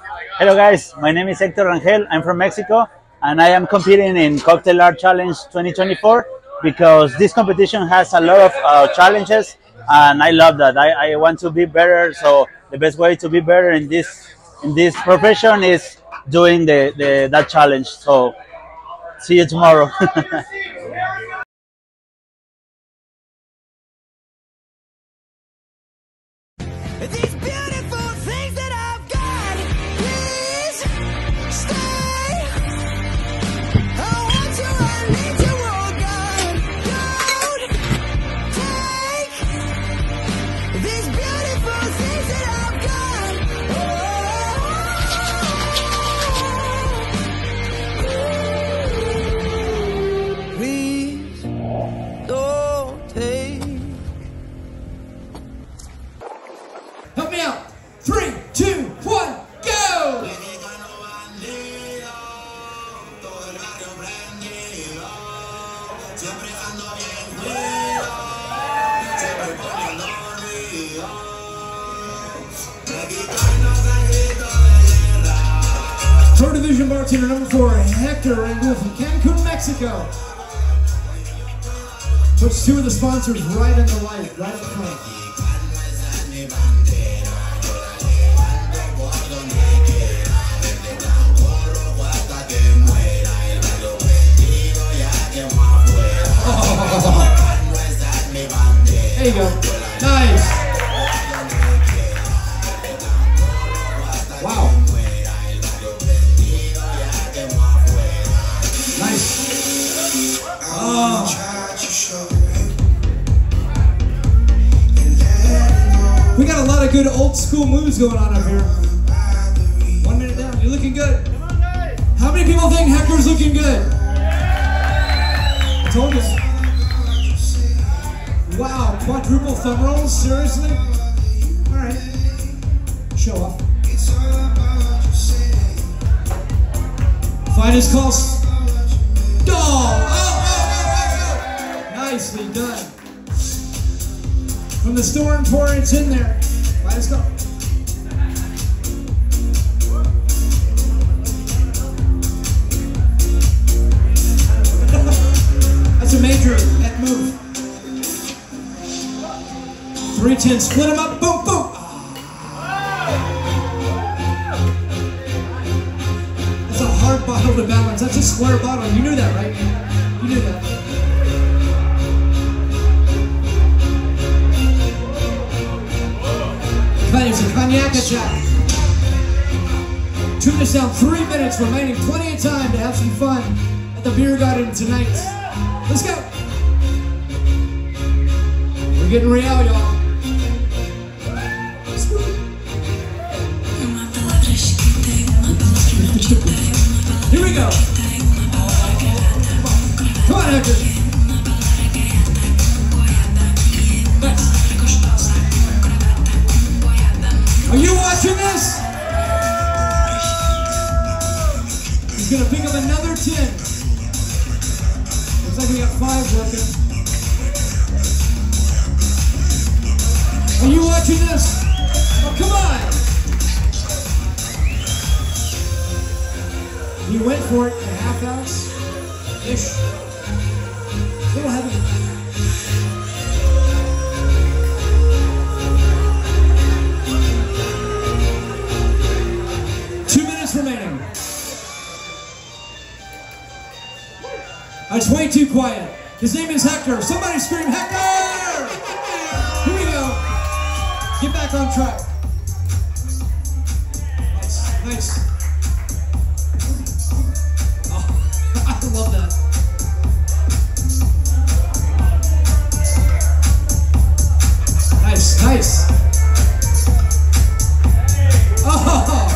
Hello guys, my name is Hector Rangel. I'm from Mexico and I am competing in Cocktail Art Challenge 2024 because this competition has a lot of uh, challenges and I love that. I, I want to be better, so the best way to be better in this in this profession is doing the, the that challenge. So see you tomorrow. Bartender number four, Hector Rangel from Cancun, Mexico. Puts two of the sponsors right in the light, right up front. We got a lot of good old school moves going on up here. One minute down. You're looking good. How many people think Hector's looking good? I told you. Wow, quadruple thumb rolls? Seriously? Alright. Show off. Finest calls. Oh, oh, oh, oh, oh. Nicely done. From the storm it's in there. Finest call. That's a major net move. 310, split them up, boom, boom. That's a hard bottle to balance. That's a square bottle. You knew that, right? You knew that. Tune us down three minutes remaining. Plenty of time to have some fun at the beer garden tonight. Let's go. We're getting real, y'all. Watching this? He's gonna pick up another 10. Looks like we got five working. Are you watching this? Oh, come on! He went for it a half ounce That's way too quiet. His name is Hector. Somebody scream Hector! Here we go. Get back on track. Nice, nice. Oh, I love that. Nice, nice. Oh!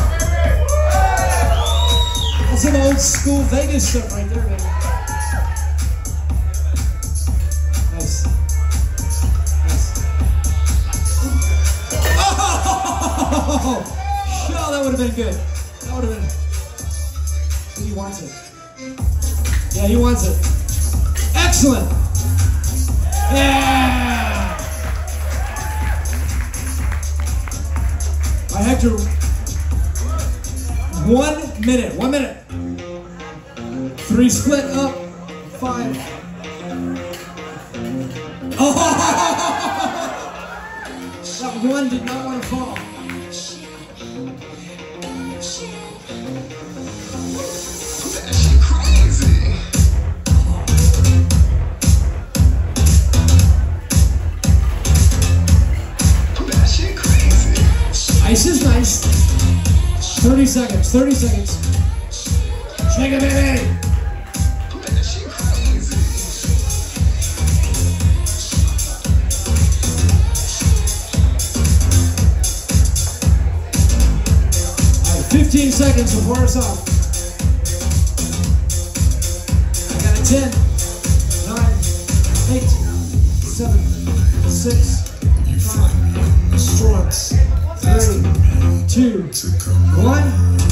That's some old school Vegas stuff right there, man. Would have been good. That would have been. He wants it. Yeah, he wants it. Excellent. Yeah. All right, Hector. one minute. One minute. Three split up. Five. Oh! That one did not want to fall. 30 seconds. 30 seconds. Shake it, baby. 15 seconds pour us off. I got a 10, 9, 8, 7, 6, 5, 4, 3, 2, 1. Time!